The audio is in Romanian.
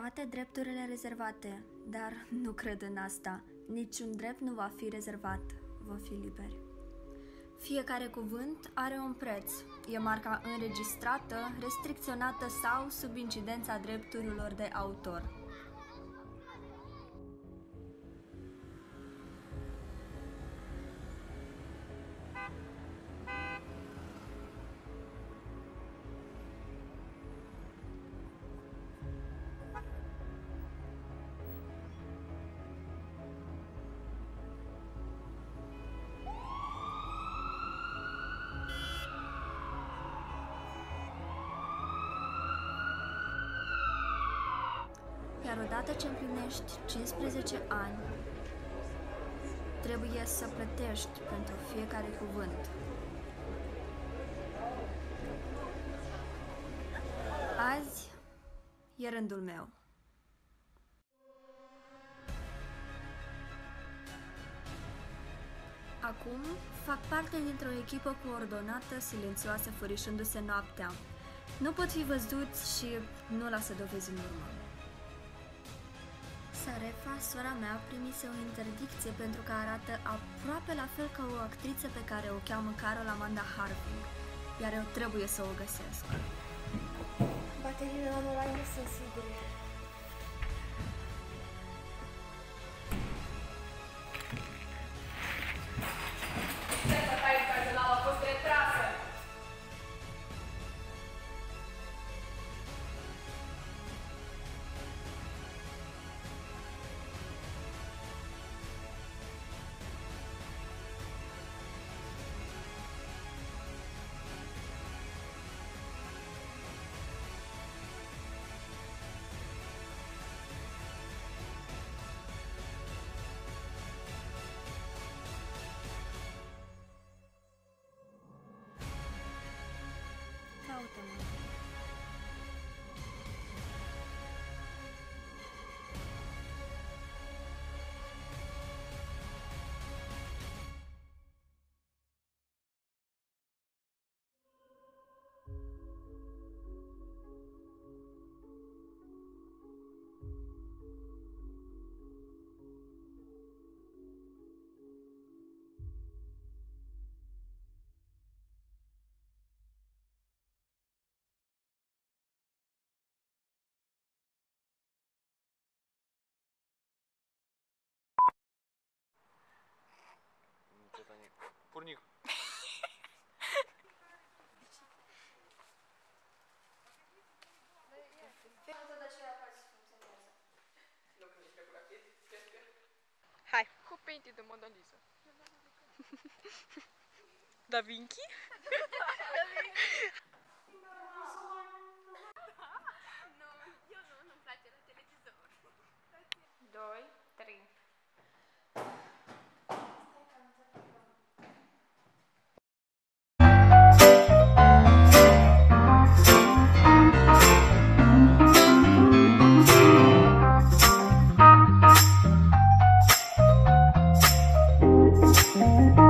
toate drepturile rezervate, dar nu cred în asta. Niciun drept nu va fi rezervat. Vă fi liberi. Fiecare cuvânt are un preț. E marca înregistrată, restricționată sau sub incidența drepturilor de autor. Iar odată ce împlinești 15 ani, trebuie să plătești pentru fiecare cuvânt. Azi e rândul meu. Acum fac parte dintr-o echipă coordonată, silențioasă, furișându-se noaptea. Nu pot fi văzuți și nu lasă dovezi în urmă. Sarefa, sora mea, primise o interdicție pentru că arată aproape la fel ca o actriță pe care o cheamă Carol Amanda Harvey, iar eu trebuie să o găsesc. Bateriile online nu sunt sigure. Thank you. único. Hi. O pente do Mona Lisa. da Vinci? da Vinci. Música